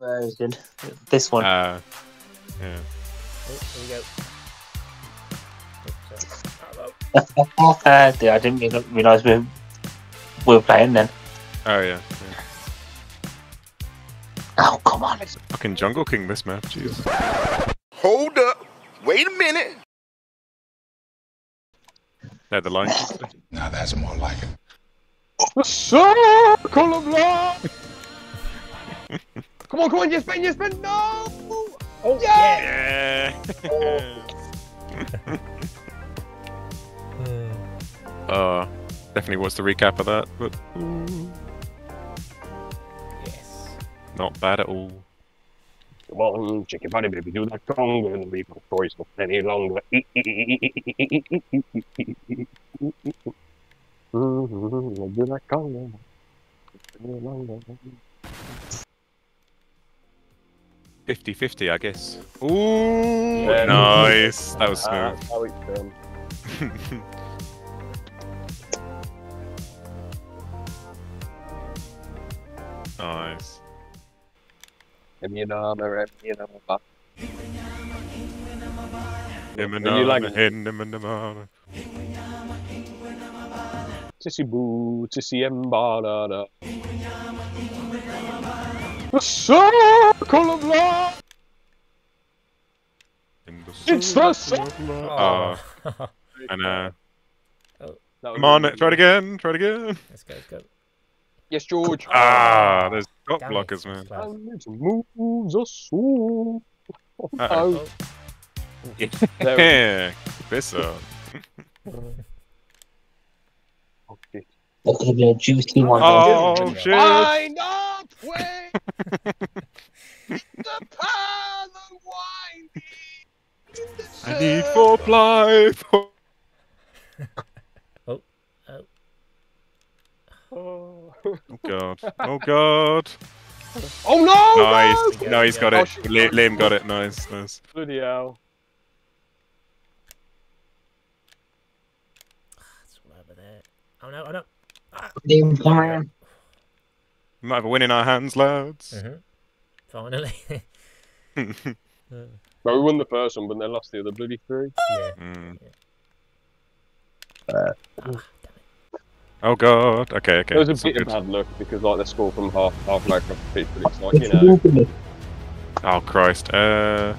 version. This one. Uh, yeah. Oh, here we go. Oh. Oh, Uh, dude, I didn't realise we, we were playing then. Oh yeah. yeah. Oh, come on. It's fucking Jungle King this map. Jeez. Hold up. Wait a minute. Yeah, the line. Now that's more like it. The circle of life. Come on, come on, yes, Ben, yes, Ben, no! Oh, Yeah! yeah. uh, definitely was the recap of that, but Yes. not bad at all. Come on, chicken body baby, do that conga and leave no choice not any longer. Do that conga. Any longer. 50-50, I guess. Ooh, Yeah. nice. That was Ah, smooth. how it's done. nice. Eminama, Eminama. Nimana, you like- hin, nimana. Tissy boo, tissy embanana. The circle of life. In It's the circle of life. Oh, and uh, That come was- on, try it again, try it again. Let's go, let's go. Yes, George. Ah, there's got blockers, man. close. And it moves us all. Uh-oh. Oh, there we Yeah, this up. go. Oh, shit. That could have a juicy one. Oh, Oh, shit. Find a way. The path unwinding. in the I need four ply. For... Oh, oh, Oh god. Oh god. oh no! Nice. No! No, he's got Oh, it. shit. Li- Liam got it. Nice, nice. Bloody hell. Ah, it's all over there. Oh no, oh no. Liam, come on. We might have a win in our hands, lads. Mm-hmm. Finally. Uh, But we won the first one, but then lost the other bloody three. yeah. Mm. Ah, damn it. Oh god. Okay, okay. It was a it's bit of good. bad luck because like they score from half half across the pitch, but it's like you know. Oh Christ. Uh,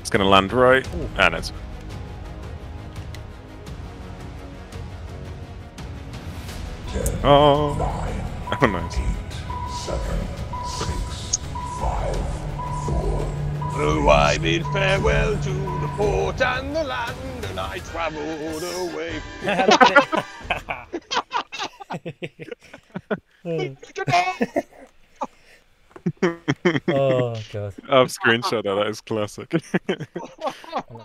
it's gonna land right. Ooh. And it's. Oh. Oh, nice. Seven, six, five, four. So I bid farewell to the port and the land, and I travelled away. oh god. I've screenshot that. That is classic.